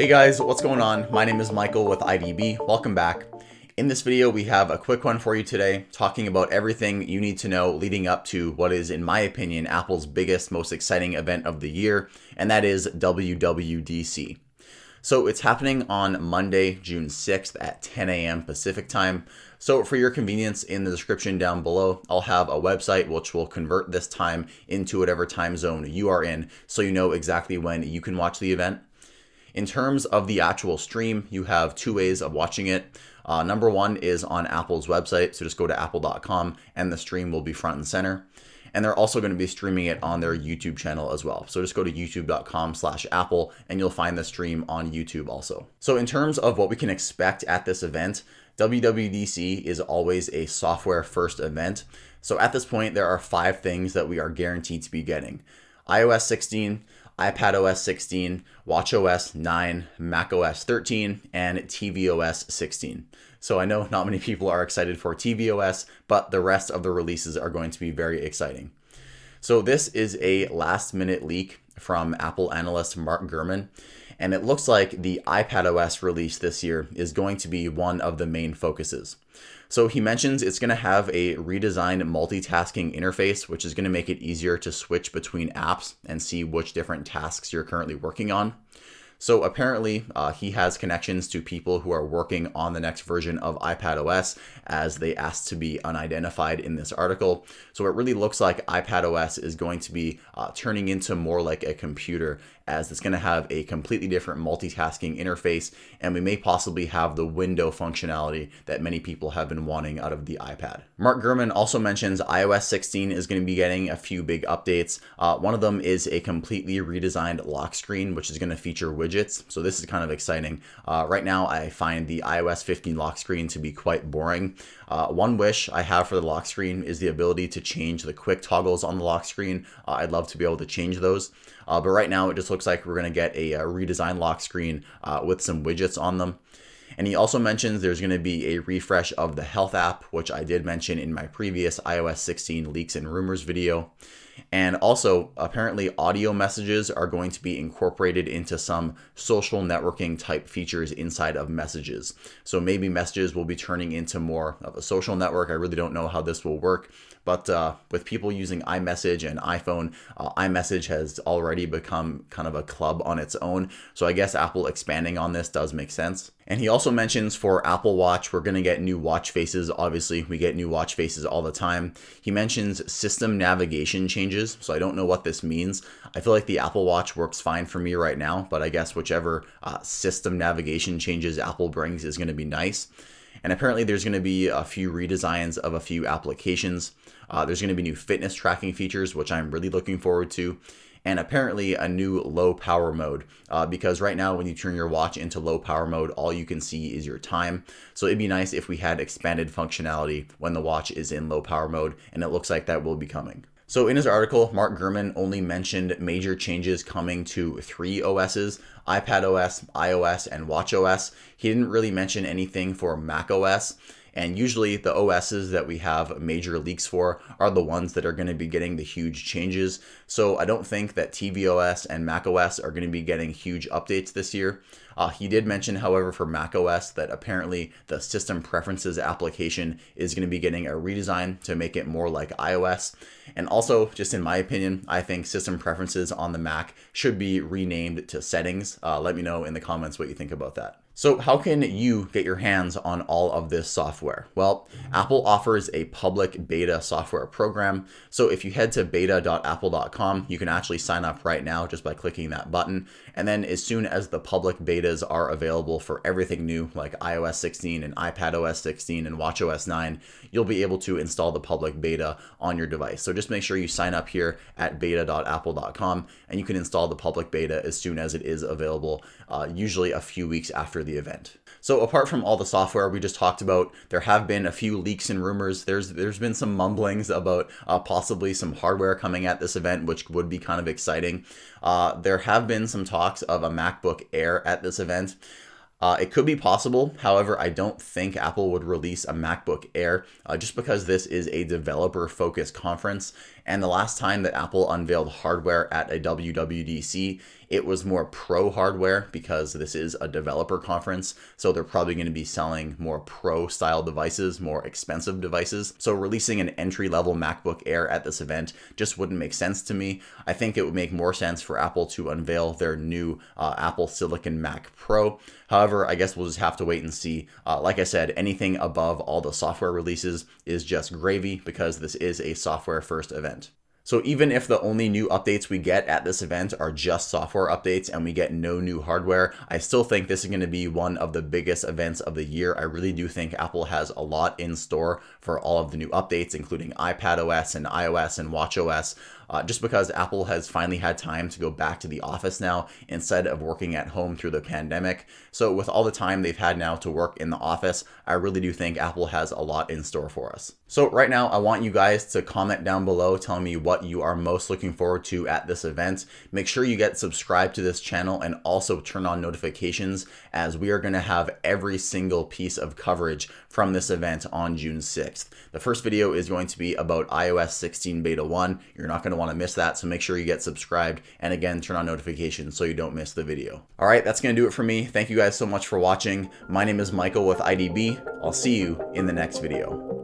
Hey guys, what's going on? My name is Michael with iDB. Welcome back. In this video, we have a quick one for you today, talking about everything you need to know leading up to what is, in my opinion, Apple's biggest, most exciting event of the year, and that is WWDC. So it's happening on Monday, June 6th at 10 a.m. Pacific time. So for your convenience in the description down below, I'll have a website which will convert this time into whatever time zone you are in so you know exactly when you can watch the event. In terms of the actual stream, you have two ways of watching it. Uh, number one is on Apple's website, so just go to apple.com and the stream will be front and center. And they're also going to be streaming it on their YouTube channel as well. So just go to youtube.com slash Apple and you'll find the stream on YouTube also. So in terms of what we can expect at this event, WWDC is always a software first event. So at this point, there are five things that we are guaranteed to be getting. iOS 16, iPadOS 16, Watch OS 9, macOS 13, and tvOS 16. So I know not many people are excited for tvOS, but the rest of the releases are going to be very exciting. So this is a last minute leak from Apple analyst Mark Gurman, and it looks like the iPad OS release this year is going to be one of the main focuses. So he mentions it's going to have a redesigned multitasking interface, which is going to make it easier to switch between apps and see which different tasks you're currently working on. So apparently, uh, he has connections to people who are working on the next version of iPad OS as they asked to be unidentified in this article. So it really looks like iPad OS is going to be uh, turning into more like a computer, as it's going to have a completely different multitasking interface, and we may possibly have the window functionality that many people have been wanting out of the iPad. Mark Gurman also mentions iOS 16 is going to be getting a few big updates. Uh, one of them is a completely redesigned lock screen, which is going to feature widgets. So this is kind of exciting. Uh, right now, I find the iOS 15 lock screen to be quite boring. Uh, one wish I have for the lock screen is the ability to change the quick toggles on the lock screen. Uh, I'd love to be able to change those. Uh, but right now, it just looks like we're going to get a, a, redesigned lock screen uh, with some widgets on them. And he also mentions there's going to be a refresh of the Health app, which I did mention in my previous iOS 16 leaks and rumors video. And also, apparently, audio messages are going to be incorporated into some social networking type features inside of messages. So maybe messages will be turning into more of a social network. I really don't know how this will work. But uh, with people using iMessage and iPhone, uh, iMessage has already become kind of a club on its own. So I guess Apple expanding on this does make sense. And he also mentions for Apple Watch, we're going to get new watch faces. Obviously, we get new watch faces all the time. He mentions system navigation changes. So I don't know what this means. I feel like the Apple Watch works fine for me right now, but I guess whichever uh, system navigation changes Apple brings is going to be nice. And apparently, there's going to be a few redesigns of a few applications. Uh, there's going to be new fitness tracking features, which I'm really looking forward to and apparently a new low power mode. Uh, because right now when you turn your watch into low power mode all you can see is your time. So it'd be nice if we had expanded functionality when the watch is in low power mode and it looks like that will be coming so in his article, Mark Gurman only mentioned major changes coming to three OSs, iPad OS, iOS, and watchOS. He didn't really mention anything for macOS. And usually the OSs that we have major leaks for are the ones that are going to be getting the huge changes. So I don't think that tvOS and macOS are going to be getting huge updates this year. Uh, he did mention, however, for macOS that apparently the system preferences application is going to be getting a redesign to make it more like iOS. And also, just in my opinion, I think system preferences on the Mac should be renamed to settings. Uh, let me know in the comments what you think about that. So how can you get your hands on all of this software? Well, Apple offers a public beta software program. So if you head to beta.apple.com, you can actually sign up right now just by clicking that button. And then as soon as the public betas are available for everything new, like iOS 16 and iPadOS 16 and watchOS 9, you'll be able to install the public beta on your device. So just make sure you sign up here at beta.apple.com and you can install the public beta as soon as it is available, uh, usually a few weeks after the the event. So apart from all the software we just talked about, there have been a few leaks and rumors. There's there's been some mumblings about uh, possibly some hardware coming at this event, which would be kind of exciting. Uh, there have been some talks of a MacBook Air at this event. Uh, it could be possible. However, I don't think Apple would release a MacBook Air uh, just because this is a developer focused conference. And the last time that Apple unveiled hardware at a WWDC, it was more pro hardware because this is a developer conference. So they're probably going to be selling more pro style devices, more expensive devices. So releasing an entry level MacBook Air at this event just wouldn't make sense to me. I think it would make more sense for Apple to unveil their new uh, Apple Silicon Mac Pro. However, I guess we'll just have to wait and see. Uh, like I said, anything above all the software releases is just gravy because this is a software first event. So even if the only new updates we get at this event are just software updates and we get no new hardware, I still think this is going to be one of the biggest events of the year. I really do think Apple has a lot in store for all of the new updates, including iPad OS and iOS and WatchOS uh, just because Apple has finally had time to go back to the office now instead of working at home through the pandemic. So, with all the time they've had now to work in the office, I really do think Apple has a lot in store for us. So, right now, I want you guys to comment down below telling me what you are most looking forward to at this event. Make sure you get subscribed to this channel and also turn on notifications as we are going to have every single piece of coverage from this event on June 6th. The first video is going to be about iOS 16 Beta 1. You're not going to want to miss that, so make sure you get subscribed and again, turn on notifications so you don't miss the video. All right, that's going to do it for me. Thank you guys so much for watching. My name is Michael with iDB. I'll see you in the next video.